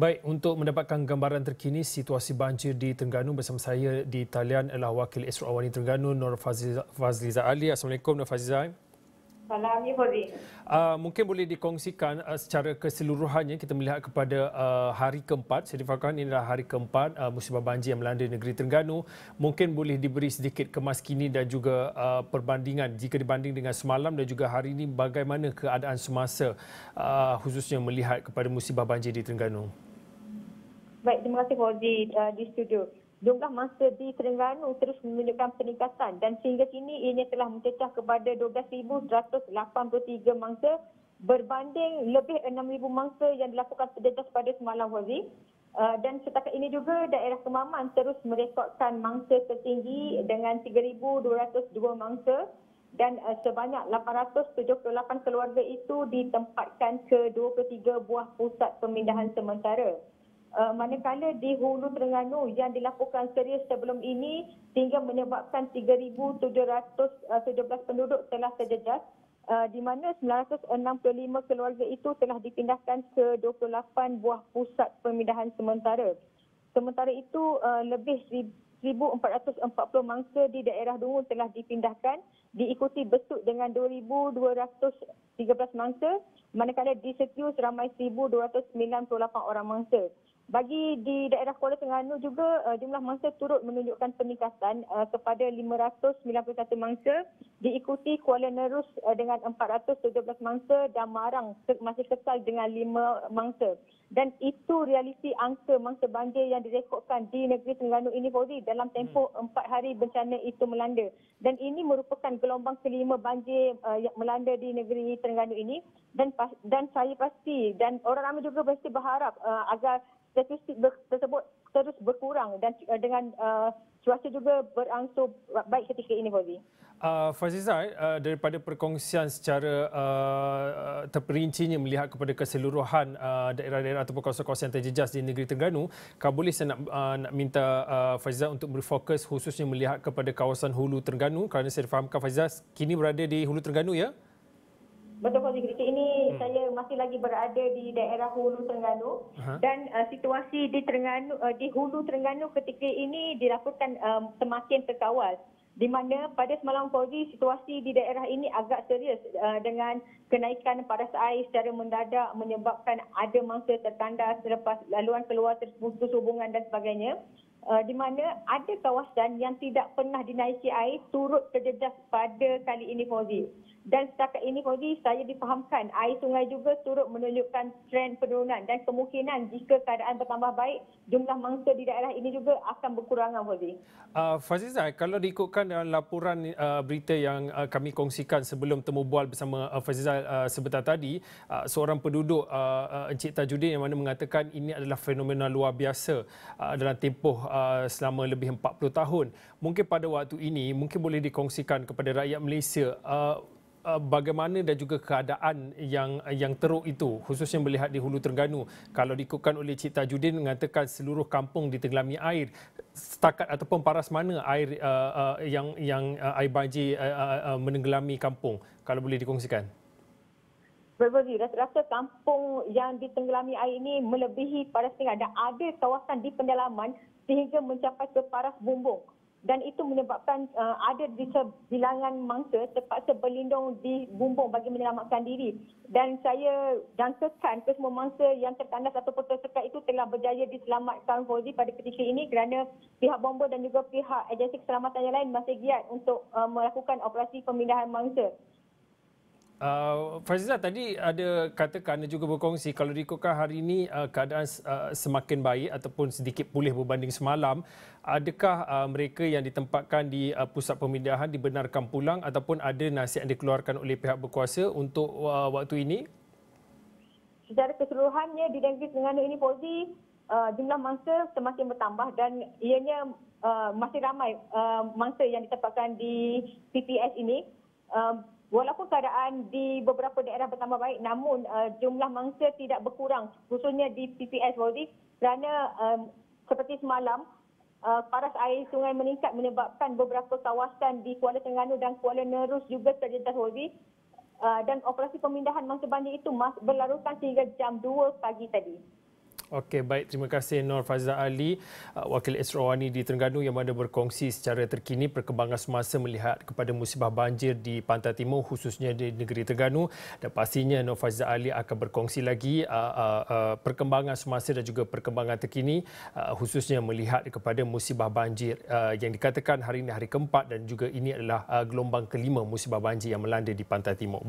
Baik, untuk mendapatkan gambaran terkini situasi banjir di Terengganu bersama saya di talian adalah Wakil Esro Awani Terengganu Nur Fazliza Ali. Assalamualaikum Nur Fazliza. Salam ya Fazli. Uh, mungkin boleh dikongsikan uh, secara keseluruhannya kita melihat kepada uh, hari keempat. Saya difahamkan ini adalah hari keempat uh, musibah banjir yang melanda negeri Terengganu. Mungkin boleh diberi sedikit kemaskini dan juga uh, perbandingan jika dibanding dengan semalam dan juga hari ini bagaimana keadaan semasa uh, khususnya melihat kepada musibah banjir di Terengganu. Baik, terima kasih Fauzi uh, di studio jumlah mangsa di Terengganu terus menunjukkan peningkatan dan sehingga kini ianya telah mencecah kepada 12,183 mangsa berbanding lebih 6,000 mangsa yang dilakukan sejejas pada semalam Wazi. Uh, dan setakat ini juga daerah Kemaman terus merekodkan mangsa tertinggi dengan 3,202 mangsa dan uh, sebanyak 878 keluarga itu ditempatkan ke 23 buah pusat pemindahan sementara. Uh, manakala di Hulu Terengganu yang dilakukan serius sebelum ini sehingga menyebabkan 3,717 uh, penduduk telah terjejas uh, di mana 965 keluarga itu telah dipindahkan ke 28 buah pusat pemindahan sementara. Sementara itu uh, lebih 1,440 mangsa di daerah Dungun telah dipindahkan diikuti besuk dengan 2,213 mangsa manakala di Setiu seramai 1,298 orang mangsa. Bagi di daerah Kuala Terengganu juga uh, jumlah mangsa turut menunjukkan peningkatan uh, kepada 591 mangsa diikuti Kuala Nerus uh, dengan 417 mangsa dan Marang masih kekal dengan 5 mangsa. Dan itu realiti angka mangsa banjir yang direkodkan di negeri Terengganu ini Fauzi dalam tempoh hmm. 4 hari bencana itu melanda. Dan ini merupakan gelombang kelima banjir uh, yang melanda di negeri Terengganu ini dan dan saya pasti dan orang ramai juga pasti berharap uh, agar statistik tersebut terus berkurang dan uh, dengan uh, cuaca juga berangsur baik ketika ini Fauzi. Uh, Faziza, uh, daripada perkongsian secara uh, terperincinya melihat kepada keseluruhan uh, daerah-daerah ataupun kawasan-kawasan yang terjejas di negeri Terengganu, kau boleh saya nak, uh, nak minta uh, Faziza untuk berfokus khususnya melihat kepada kawasan Hulu Terengganu kerana saya fahamkan Faziza kini berada di Hulu Terengganu ya? Betul Fauzi, ketika ini hmm. saya masih lagi berada di daerah Hulu Terengganu uh-huh. dan uh, situasi di Terengganu uh, di Hulu Terengganu ketika ini dilaporkan um, semakin terkawal di mana pada semalam Fauzi situasi di daerah ini agak serius uh, dengan kenaikan paras air secara mendadak menyebabkan ada mangsa tertandas selepas laluan keluar terputus hubungan dan sebagainya uh, di mana ada kawasan yang tidak pernah dinaiki air turut terjejas pada kali ini Fauzi. Dan setakat ini Fauzi, saya difahamkan air sungai juga turut menunjukkan trend penurunan dan kemungkinan jika keadaan bertambah baik, jumlah mangsa di daerah ini juga akan berkurangan Fauzi. Uh, Faziza, kalau diikutkan dalam laporan uh, berita yang uh, kami kongsikan sebelum temu bual bersama uh, Faziza uh, sebentar tadi, uh, seorang penduduk uh, uh, Encik Tajudin yang mana mengatakan ini adalah fenomena luar biasa uh, dalam tempoh uh, selama lebih 40 tahun. Mungkin pada waktu ini, mungkin boleh dikongsikan kepada rakyat Malaysia uh, Uh, bagaimana dan juga keadaan yang yang teruk itu khususnya melihat di Hulu Terengganu. Kalau diikutkan oleh Cik Tajudin mengatakan seluruh kampung ditengelami air. Setakat ataupun paras mana air uh, uh, yang yang uh, air banjir uh, uh, menenggelami kampung? Kalau boleh dikongsikan. Berbagi, rasa-rasa kampung yang ditenggelami air ini melebihi paras tinggal dan ada kawasan di pendalaman sehingga mencapai ke paras bumbung. Dan itu menyebabkan uh, ada di bilangan mangsa terpaksa berlindung di bumbung bagi menyelamatkan diri. Dan saya jangkakan ke semua mangsa yang tertandas ataupun tersekat itu telah berjaya diselamatkan Fauzi pada ketika ini kerana pihak bomba dan juga pihak agensi keselamatan yang lain masih giat untuk uh, melakukan operasi pemindahan mangsa Uh, Faziza tadi ada katakan juga berkongsi kalau diikutkan hari ini uh, keadaan uh, semakin baik ataupun sedikit pulih berbanding semalam adakah uh, mereka yang ditempatkan di uh, pusat pemindahan dibenarkan pulang ataupun ada nasihat yang dikeluarkan oleh pihak berkuasa untuk uh, waktu ini? Secara keseluruhannya di negeri Terengganu ini Fauzi uh, jumlah mangsa semakin bertambah dan ianya uh, masih ramai uh, mangsa yang ditempatkan di PPS ini. Uh, Walaupun keadaan di beberapa daerah bertambah baik namun uh, jumlah mangsa tidak berkurang khususnya di PPS Wazi kerana um, seperti semalam uh, paras air sungai meningkat menyebabkan beberapa kawasan di Kuala Terengganu dan Kuala Nerus juga terjejas Wazi uh, dan operasi pemindahan mangsa banjir itu mas berlarutan sehingga jam 2 pagi tadi. Okey, baik. Terima kasih Nur Fazal Ali, uh, Wakil Esrawani di Terengganu yang mana berkongsi secara terkini perkembangan semasa melihat kepada musibah banjir di Pantai Timur khususnya di negeri Terengganu dan pastinya Nur Fazal Ali akan berkongsi lagi uh, uh, uh, perkembangan semasa dan juga perkembangan terkini uh, khususnya melihat kepada musibah banjir uh, yang dikatakan hari ini hari keempat dan juga ini adalah uh, gelombang kelima musibah banjir yang melanda di Pantai Timur.